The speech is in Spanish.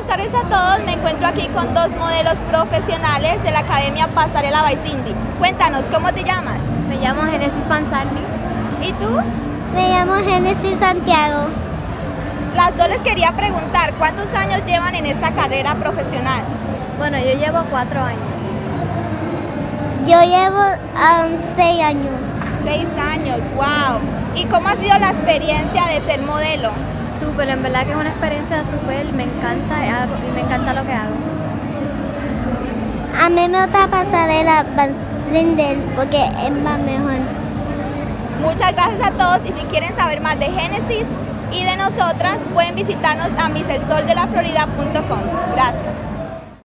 buenas tardes a todos. Me encuentro aquí con dos modelos profesionales de la Academia Pasarela by Cindy. Cuéntanos, ¿cómo te llamas? Me llamo Genesis Panzardi. ¿Y tú? Me llamo Genesis Santiago. Las dos les quería preguntar, ¿cuántos años llevan en esta carrera profesional? Bueno, yo llevo cuatro años. Yo llevo um, seis años. Seis años, wow. ¿Y cómo ha sido la experiencia de ser modelo? Súper, en verdad que es una experiencia súper, me encanta y me encanta lo que hago. A mí me gusta pasarela Cinder porque es más mejor. Muchas gracias a todos y si quieren saber más de Génesis y de nosotras pueden visitarnos a miselsoldelaflorida.com. Gracias.